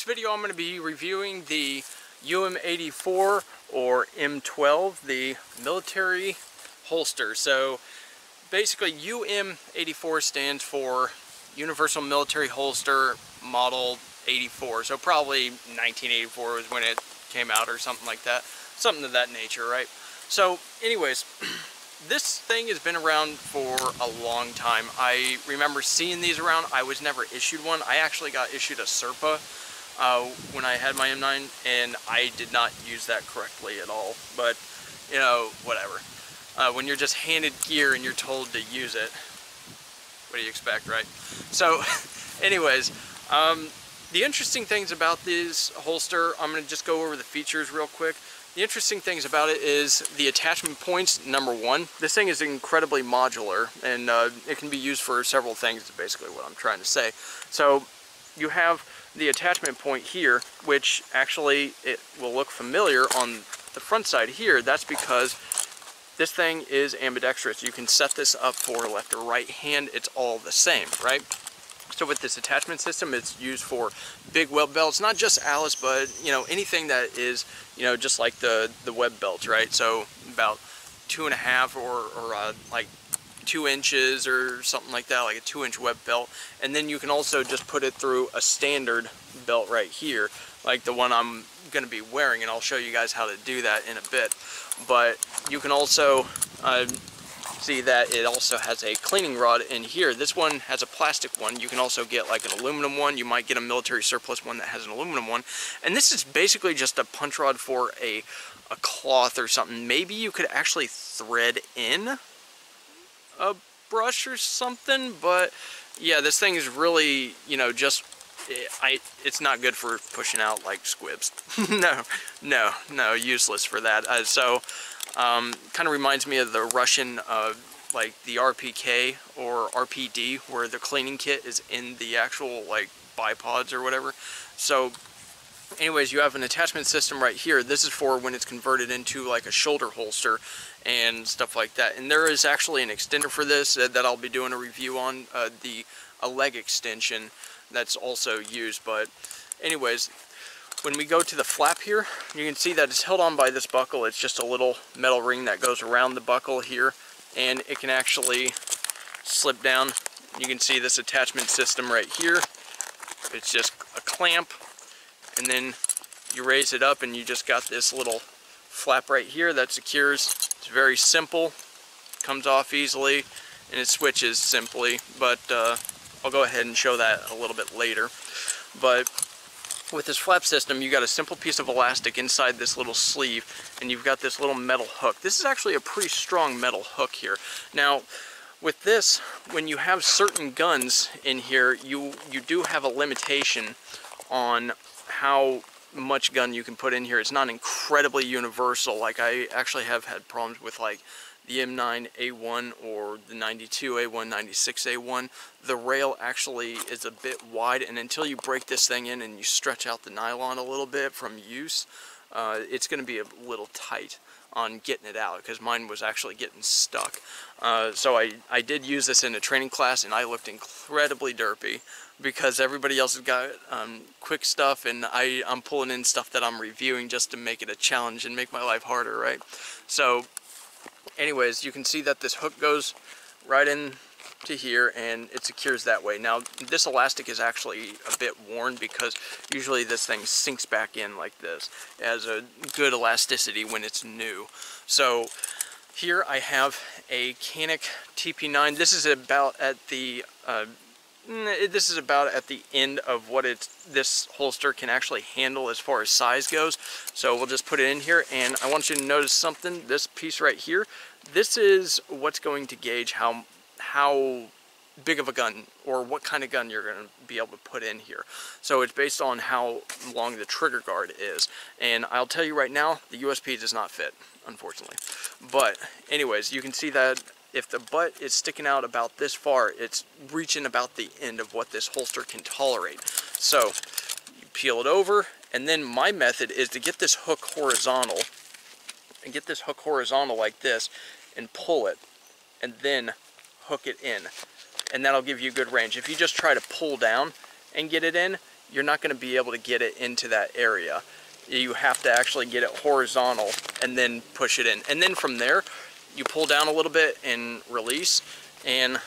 this video I'm going to be reviewing the UM84 or M12, the military holster. So basically UM84 stands for Universal Military Holster Model 84. So probably 1984 was when it came out or something like that. Something of that nature, right? So anyways, this thing has been around for a long time. I remember seeing these around. I was never issued one. I actually got issued a Serpa uh, when I had my M9 and I did not use that correctly at all. But, you know, whatever. Uh, when you're just handed gear and you're told to use it, what do you expect, right? So, anyways, um, the interesting things about this holster, I'm going to just go over the features real quick. The interesting things about it is the attachment points, number one. This thing is incredibly modular and uh, it can be used for several things, basically what I'm trying to say. So you have the attachment point here, which actually it will look familiar on the front side here. That's because this thing is ambidextrous. You can set this up for left or right hand. It's all the same, right? So with this attachment system, it's used for big web belts, not just ALICE, but you know anything that is you know just like the the web belts, right? So about two and a half or, or uh, like two inches or something like that, like a two inch web belt. And then you can also just put it through a standard belt right here, like the one I'm gonna be wearing, and I'll show you guys how to do that in a bit. But you can also uh, see that it also has a cleaning rod in here. This one has a plastic one. You can also get like an aluminum one. You might get a military surplus one that has an aluminum one. And this is basically just a punch rod for a, a cloth or something. Maybe you could actually thread in a brush or something, but yeah, this thing is really, you know, just it, I, it's not good for pushing out like squibs. no, no, no, useless for that. Uh, so um, kind of reminds me of the Russian, uh, like the RPK or RPD, where the cleaning kit is in the actual like bipods or whatever. So anyways, you have an attachment system right here. This is for when it's converted into like a shoulder holster and stuff like that. And there is actually an extender for this uh, that I'll be doing a review on, uh, the a leg extension that's also used. But anyways, when we go to the flap here, you can see that it's held on by this buckle. It's just a little metal ring that goes around the buckle here, and it can actually slip down. You can see this attachment system right here. It's just a clamp, and then you raise it up and you just got this little flap right here that secures. It's very simple, comes off easily, and it switches simply, but uh, I'll go ahead and show that a little bit later. But with this flap system, you got a simple piece of elastic inside this little sleeve, and you've got this little metal hook. This is actually a pretty strong metal hook here. Now, with this, when you have certain guns in here, you, you do have a limitation on how much gun you can put in here. It's not incredibly universal. Like I actually have had problems with like the M9A1 or the 92A1, 96A1, the rail actually is a bit wide and until you break this thing in and you stretch out the nylon a little bit from use, uh, it's going to be a little tight on getting it out because mine was actually getting stuck. Uh, so I, I did use this in a training class and I looked incredibly derpy because everybody else has got um, quick stuff and I, I'm pulling in stuff that I'm reviewing just to make it a challenge and make my life harder, right? So anyways, you can see that this hook goes right in to here and it secures that way. Now this elastic is actually a bit worn because usually this thing sinks back in like this. Has a good elasticity when it's new. So here I have a Canik TP9. This is about at the uh, Mm, this is about at the end of what it's this holster can actually handle as far as size goes. So we'll just put it in here and I want you to notice something. This piece right here, this is what's going to gauge how how big of a gun or what kind of gun you're going to be able to put in here. So it's based on how long the trigger guard is. And I'll tell you right now, the USP does not fit, unfortunately. But anyways, you can see that if the butt is sticking out about this far, it's reaching about the end of what this holster can tolerate. So you peel it over, and then my method is to get this hook horizontal, and get this hook horizontal like this, and pull it, and then hook it in. And that'll give you good range. If you just try to pull down and get it in, you're not going to be able to get it into that area. You have to actually get it horizontal and then push it in. And then from there, you pull down a little bit and release, and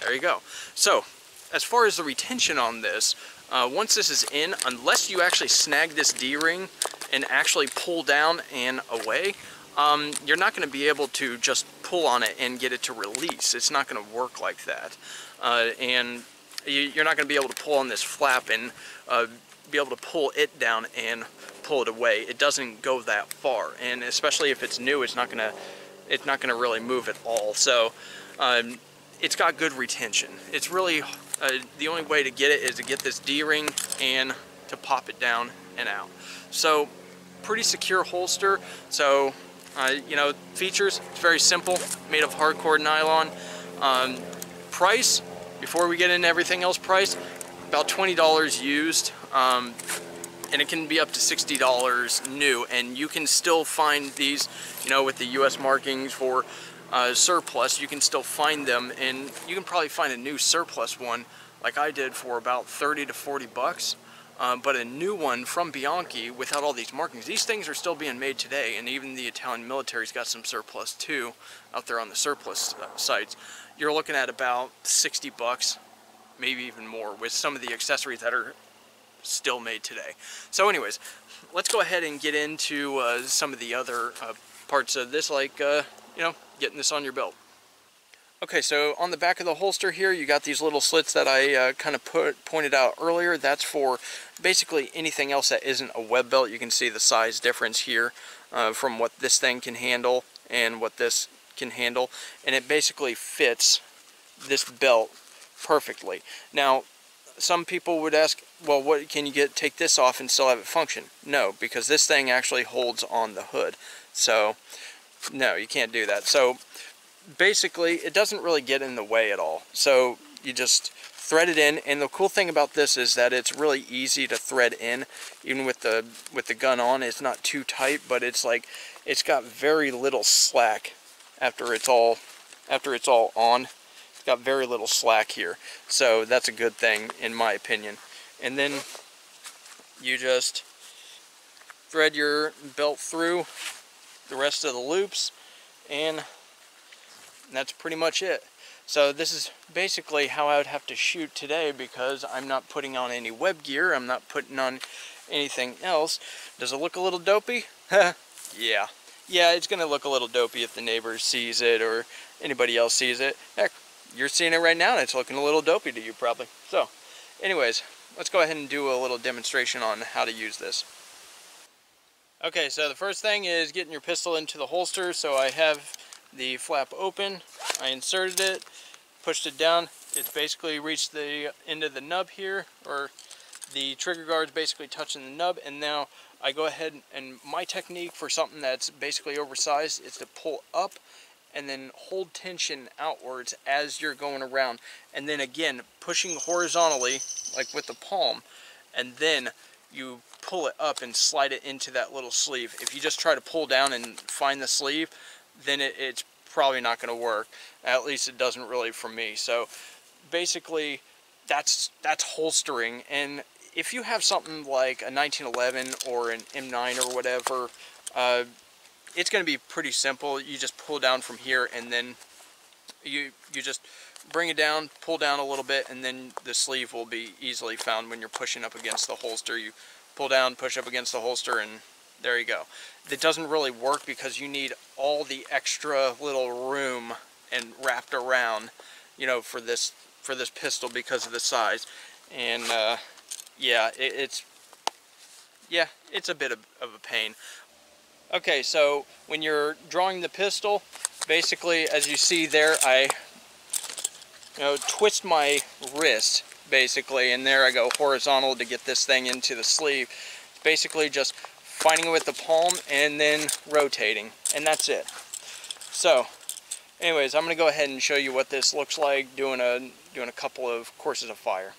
there you go. So, as far as the retention on this, uh, once this is in, unless you actually snag this D-ring and actually pull down and away, um, you're not going to be able to just pull on it and get it to release. It's not going to work like that. Uh, and you, are not going to be able to pull on this flap and uh, be able to pull it down and pull it away. It doesn't go that far. And especially if it's new, it's not going to it's not going to really move at all. So um, it's got good retention. It's really uh, the only way to get it is to get this D-ring and to pop it down and out. So pretty secure holster. So, uh, you know, features, it's very simple, made of hardcore nylon. Um, price, before we get into everything else, price, about $20 used. Um, and it can be up to $60 new and you can still find these you know with the US markings for uh, surplus, you can still find them and you can probably find a new surplus one like I did for about 30 to 40 bucks. Uh, but a new one from Bianchi without all these markings. These things are still being made today, and even the Italian military's got some surplus too out there on the surplus uh, sites. You're looking at about 60 bucks, maybe even more, with some of the accessories that are still made today. So anyways, let's go ahead and get into uh, some of the other uh, parts of this, like, uh, you know, getting this on your belt. Okay, so on the back of the holster here, you got these little slits that I uh, kind of put pointed out earlier. That's for basically anything else that isn't a web belt. You can see the size difference here uh, from what this thing can handle and what this can handle. And it basically fits this belt perfectly. Now, some people would ask, well, what can you get? Take this off and still have it function? No, because this thing actually holds on the hood. So, no, you can't do that. So, basically, it doesn't really get in the way at all. So, you just thread it in, and the cool thing about this is that it's really easy to thread in, even with the with the gun on. It's not too tight, but it's like it's got very little slack after it's all after it's all on got very little slack here. So that's a good thing in my opinion. And then you just thread your belt through the rest of the loops and that's pretty much it. So this is basically how I would have to shoot today because I'm not putting on any web gear, I'm not putting on anything else. Does it look a little dopey? yeah. Yeah, it's going to look a little dopey if the neighbor sees it or anybody else sees it. Heck, you're seeing it right now and it's looking a little dopey to you probably. So, anyways, let's go ahead and do a little demonstration on how to use this. Okay, so the first thing is getting your pistol into the holster. So I have the flap open, I inserted it, pushed it down. It's basically reached the end of the nub here, or the trigger guard is basically touching the nub, and now I go ahead and my technique for something that's basically oversized is to pull up and then hold tension outwards as you're going around. And then again pushing horizontally like with the palm and then you pull it up and slide it into that little sleeve. If you just try to pull down and find the sleeve then it, it's probably not going to work. At least it doesn't really for me. So basically that's that's holstering. And if you have something like a 1911 or an M9 or whatever uh, it's going to be pretty simple. You just pull down from here and then you, you just bring it down, pull down a little bit, and then the sleeve will be easily found when you're pushing up against the holster. You pull down, push up against the holster, and there you go. It doesn't really work because you need all the extra little room and wrapped around, you know, for this for this pistol because of the size. And uh, yeah, it, it's yeah, it's a bit of, of a pain. Okay, so when you're drawing the pistol, basically, as you see there, I you know, twist my wrist, basically, and there I go horizontal to get this thing into the sleeve. Basically just finding it with the palm and then rotating, and that's it. So, anyways, I'm going to go ahead and show you what this looks like doing a, doing a couple of courses of fire.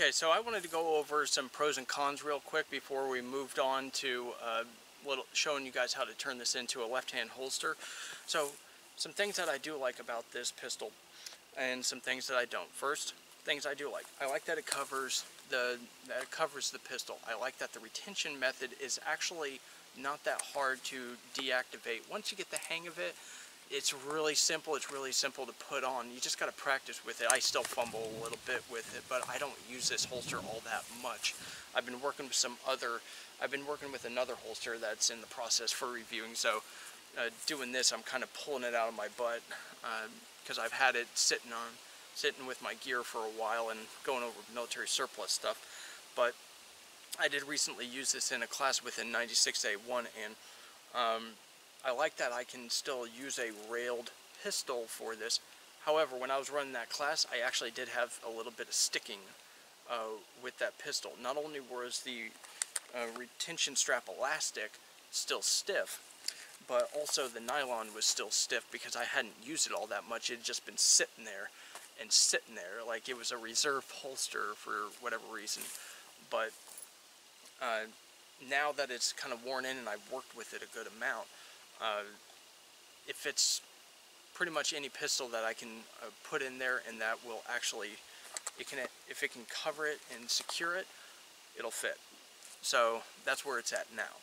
Okay, so I wanted to go over some pros and cons real quick before we moved on to uh, little, showing you guys how to turn this into a left-hand holster. So, some things that I do like about this pistol, and some things that I don't. First, things I do like. I like that it covers the that it covers the pistol. I like that the retention method is actually not that hard to deactivate. Once you get the hang of it, it's really simple. It's really simple to put on. You just got to practice with it. I still fumble a little bit with it, but I don't use this holster all that much. I've been working with some other, I've been working with another holster that's in the process for reviewing. So uh, doing this, I'm kind of pulling it out of my butt because uh, I've had it sitting on, sitting with my gear for a while and going over military surplus stuff. But I did recently use this in a class within 96A1 and um, I like that I can still use a railed pistol for this. However, when I was running that class, I actually did have a little bit of sticking uh, with that pistol. Not only was the uh, retention strap elastic still stiff, but also the nylon was still stiff because I hadn't used it all that much. It had just been sitting there and sitting there like it was a reserve holster for whatever reason. But uh, now that it's kind of worn in and I've worked with it a good amount, uh, it fits pretty much any pistol that I can uh, put in there and that will actually, it can if it can cover it and secure it, it'll fit. So that's where it's at now.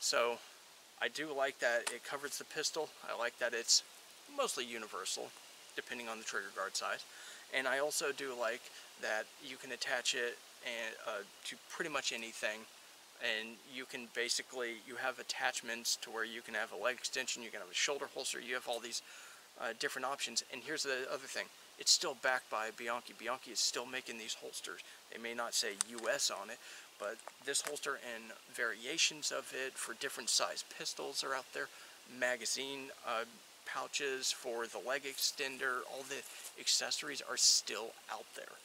So I do like that it covers the pistol. I like that it's mostly universal, depending on the trigger guard size. And I also do like that you can attach it and, uh, to pretty much anything and you can basically you have attachments to where you can have a leg extension you can have a shoulder holster you have all these uh, different options. And here's the other thing it's still backed by Bianchi. Bianchi is still making these holsters. They may not say US on it but this holster and variations of it for different size pistols are out there. Magazine uh, pouches for the leg extender all the accessories are still out there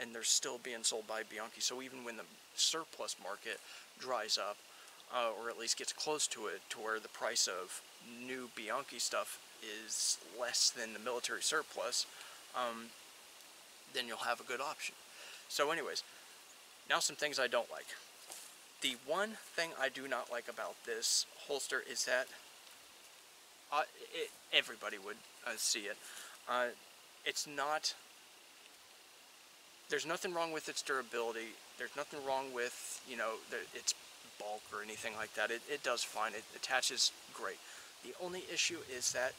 and they're still being sold by Bianchi so even when the surplus market dries up, uh, or at least gets close to it, to where the price of new Bianchi stuff is less than the military surplus, um, then you'll have a good option. So anyways, now some things I don't like. The one thing I do not like about this holster is that uh, it, everybody would uh, see it. Uh, it's not there's nothing wrong with its durability. There's nothing wrong with, you know, the, its bulk or anything like that. It, it does fine. It attaches great. The only issue is that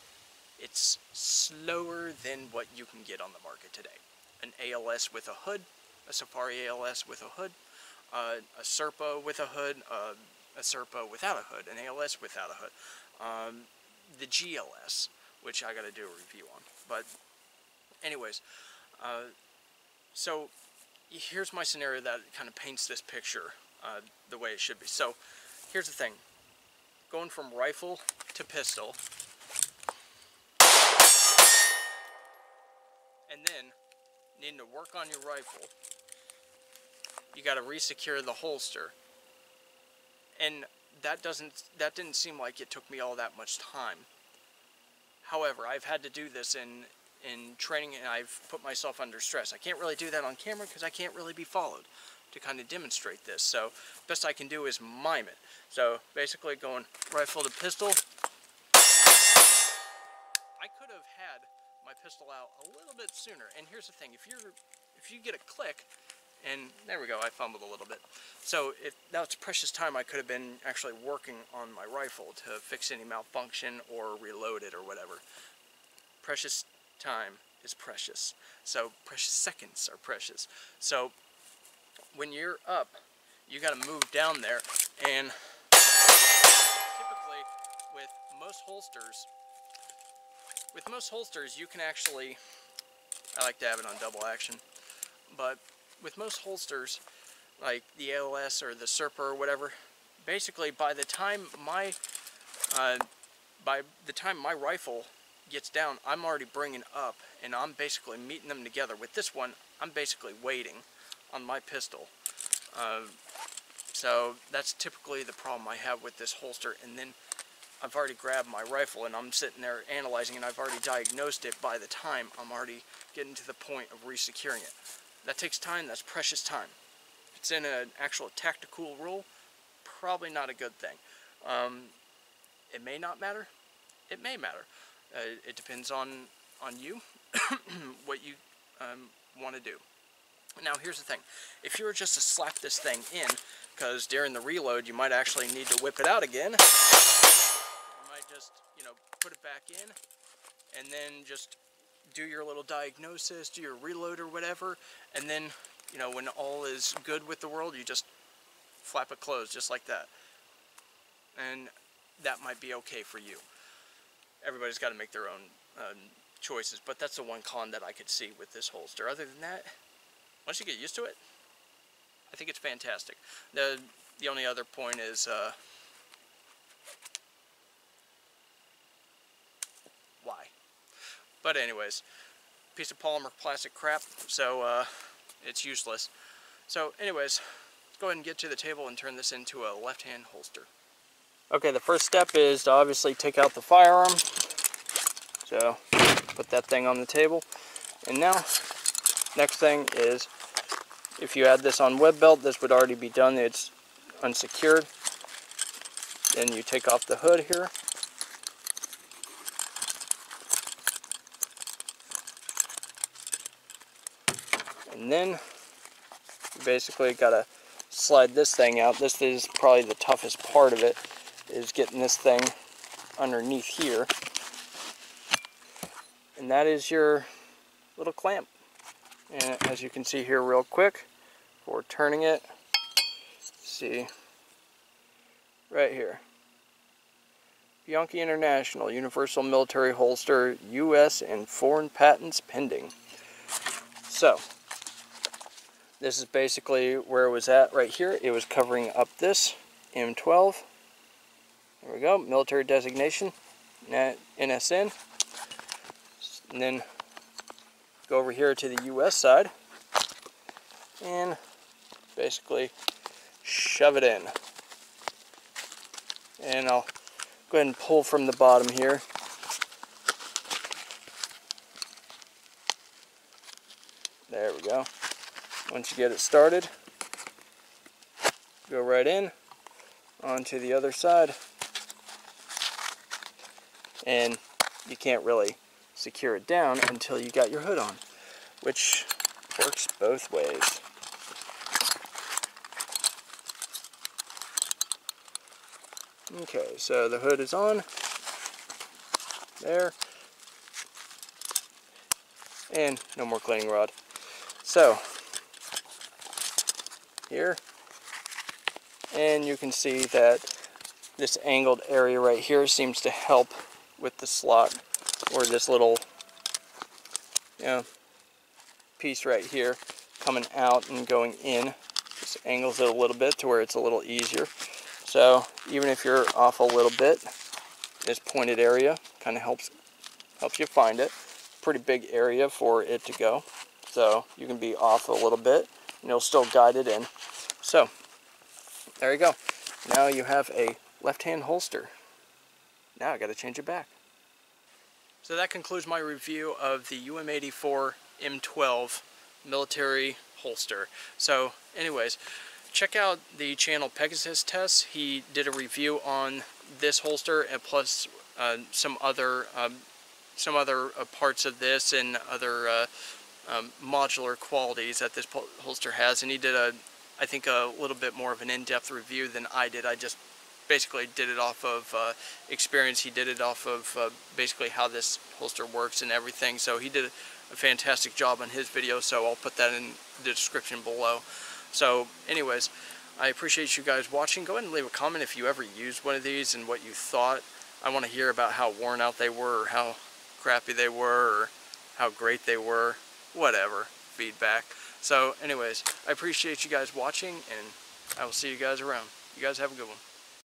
it's slower than what you can get on the market today. An ALS with a hood, a Safari ALS with a hood, uh, a Serpa with a hood, uh, a Serpa without a hood, an ALS without a hood, um, the GLS, which I got to do a review on. But anyways, uh, so here's my scenario that kind of paints this picture uh, the way it should be. So here's the thing. Going from rifle to pistol. And then needing to work on your rifle. You got to resecure the holster. And that doesn't that didn't seem like it took me all that much time. However, I've had to do this in in training and I've put myself under stress. I can't really do that on camera because I can't really be followed to kind of demonstrate this. So best I can do is mime it. So basically going rifle to pistol. I could have had my pistol out a little bit sooner. And here's the thing, if you're if you get a click, and there we go, I fumbled a little bit. So if that's precious time I could have been actually working on my rifle to fix any malfunction or reload it or whatever. Precious time is precious. So precious seconds are precious. So when you're up, you got to move down there and typically with most holsters, with most holsters you can actually, I like to have it on double action, but with most holsters, like the ALS or the Serpa or whatever, basically by the time my, uh, by the time my rifle gets down, I'm already bringing up and I'm basically meeting them together. With this one, I'm basically waiting on my pistol. Uh, so that's typically the problem I have with this holster. And then I've already grabbed my rifle and I'm sitting there analyzing and I've already diagnosed it by the time I'm already getting to the point of resecuring it. That takes time, that's precious time. It's in an actual tactical rule, probably not a good thing. Um, it may not matter, it may matter. Uh, it depends on, on you, what you um, want to do. Now here's the thing, if you were just to slap this thing in, because during the reload you might actually need to whip it out again, you might just, you know, put it back in, and then just do your little diagnosis, do your reload or whatever, and then, you know, when all is good with the world, you just flap it closed just like that. And that might be okay for you. Everybody's got to make their own um, choices, but that's the one con that I could see with this holster. Other than that, once you get used to it, I think it's fantastic. The, the only other point is, uh, why? But anyways, piece of polymer plastic crap, so uh, it's useless. So anyways, let's go ahead and get to the table and turn this into a left-hand holster. Okay, the first step is to obviously take out the firearm. So, put that thing on the table. And now, next thing is, if you had this on web belt, this would already be done. It's unsecured. Then you take off the hood here. And then, you basically got to slide this thing out. This is probably the toughest part of it is getting this thing underneath here. And that is your little clamp. And as you can see here real quick, for turning it, see, right here. Bianchi International, Universal Military Holster, U.S. and foreign patents pending. So, this is basically where it was at right here. It was covering up this M12 there we go, military designation, NSN. And then go over here to the US side and basically shove it in. And I'll go ahead and pull from the bottom here. There we go. Once you get it started, go right in onto the other side and you can't really secure it down until you got your hood on, which works both ways. Okay, so the hood is on, there, and no more cleaning rod. So, here, and you can see that this angled area right here seems to help with the slot or this little you know, piece right here coming out and going in. Just angles it a little bit to where it's a little easier. So even if you're off a little bit, this pointed area kind of helps helps you find it. Pretty big area for it to go. So you can be off a little bit and it'll still guide it in. So there you go. Now you have a left-hand holster. Now I got to change it back. So that concludes my review of the UM84 M12 military holster. So anyways, check out the channel Pegasus Tests. He did a review on this holster and plus uh, some other um, some other uh, parts of this and other uh, um, modular qualities that this holster has. And he did a, I think, a little bit more of an in-depth review than I did. I just basically did it off of uh, experience. He did it off of uh, basically how this holster works and everything. So he did a fantastic job on his video, so I'll put that in the description below. So anyways, I appreciate you guys watching. Go ahead and leave a comment if you ever used one of these and what you thought. I want to hear about how worn out they were or how crappy they were or how great they were. Whatever. Feedback. So anyways, I appreciate you guys watching and I will see you guys around. You guys have a good one.